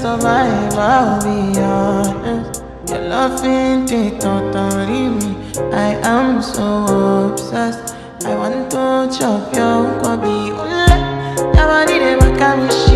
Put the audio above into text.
survive, I'll be honest. Your love ain't it totally me. I am so obsessed. I want to chop your kwabi. Ule, your body back make me